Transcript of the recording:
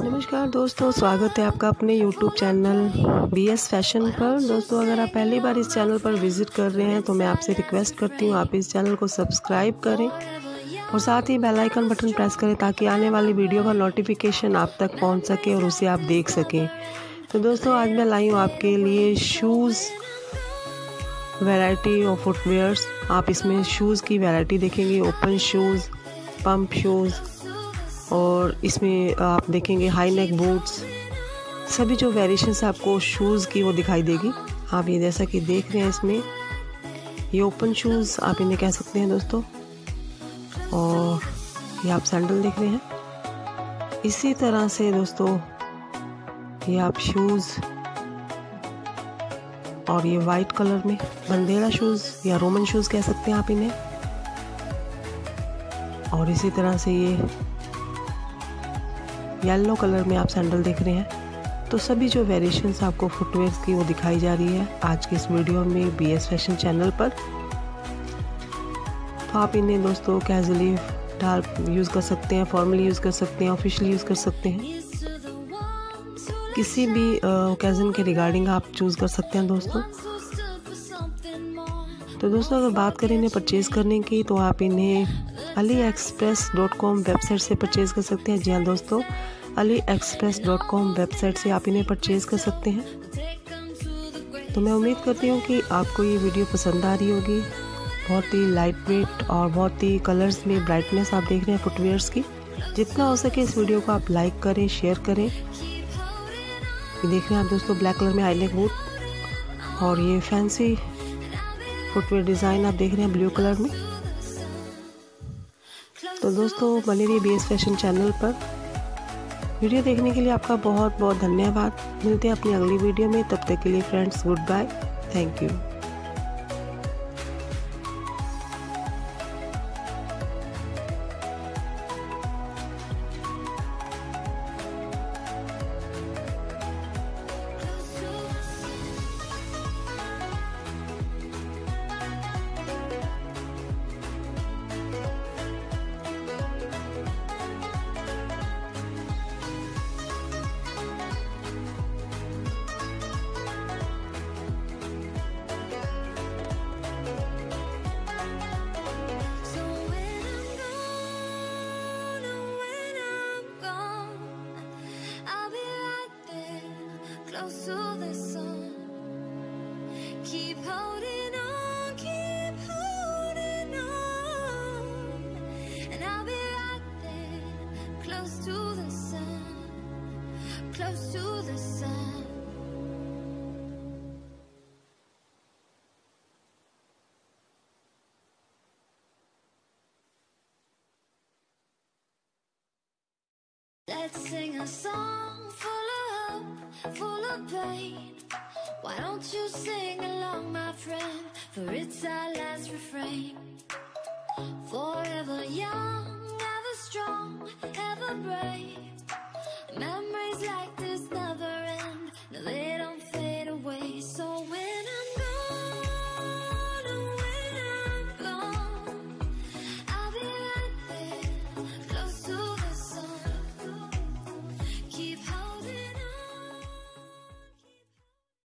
दोस्तों, स्वागत है आपका अपने YouTube channel B S fashion पर। दोस्तों, अगर आप पहली बार इस चैनल पर विज़िट कर रहे हैं तो मैं आपसे रिक्वेस्ट करती हूँ, आप इस चैनल को सब्सक्राइब करें और साथ ही बेल आइकन बटन प्रेस करें ताकि आने वाली वीडियो का नोटिफिकेशन आप तक पहुँच सके और उसे आप देख सकें। तो दोस्तों, आज मैं लाई हूँ आपके लिए शूज़ वैरायटी ऑफ़ फुटवेयर्स आप इसमें शूज़ की वैरायटी देखेंगे ओपन शूज़ पम्प शूज़ और इसमें आप देखेंगे हाई नेक बूट्स सभी जो वेरिएशंस आपको शूज़ की वो दिखाई देगी। आप ये जैसा कि देख रहे हैं इसमें, ये ओपन शूज़ आप इन्हें कह सकते हैं दोस्तों। और ये आप सैंडल देख रहे हैं। इसी तरह से दोस्तों, ये आप शूज़ और ये वाइट कलर में बंदेरा शूज़ या रोमन शूज़ कह सकते हैं आप इन्हें। और इसी तरह से ये येलो कलर में आप सैंडल देख रहे हैं तो सभी जो वेरिएशंस आपको फुटवेयर की वो दिखाई जा रही है आज के इस वीडियो में बी एस फ़ैशन चैनल पर। तो आप इन्हें दोस्तों कैजुअली डार्क यूज़ कर सकते हैं फॉर्मली यूज़ कर सकते हैं ऑफिशियली यूज़ कर सकते हैं। किसी भी ओकेज़न के रिगार्डिंग आप चूज़ कर सकते हैं दोस्तों। तो दोस्तों अगर बात करें इन्हें परचेज़ करने की तो आप इन्हें AliExpress dot com website से परचेज़ कर सकते हैं। जी हाँ दोस्तों AliExpress dot com website से आप इन्हें परचेज़ कर सकते हैं। तो मैं उम्मीद करती हूँ कि आपको ये वीडियो पसंद आ रही होगी। बहुत ही लाइट वेट और बहुत ही कलर्स में ब्राइटनेस आप देख रहे हैं फुटवेयर्स की। जितना हो सके इस वीडियो को आप लाइक करें शेयर करें। ये देख रहे हैं आप दोस्तों ब्लैक कलर में हाईलेक बूट और ये फैंसी फुटवेयर डिज़ाइन आप देख रहे हैं ब्लू कलर में। तो दोस्तों, बने रहिए बी फ़ैशन चैनल पर। वीडियो देखने के लिए आपका बहुत बहुत धन्यवाद। मिलते हैं अपनी अगली वीडियो में। तब तक के लिए friends goodbye thank you close to the sun. Keep holding on, keep holding on. And I'll be right there, close to the sun, close to the sun. Let's sing a song full hope, full of pain. Why don't you sing along, my friend? For it's our last refrain. Forever young, ever strong, ever brave.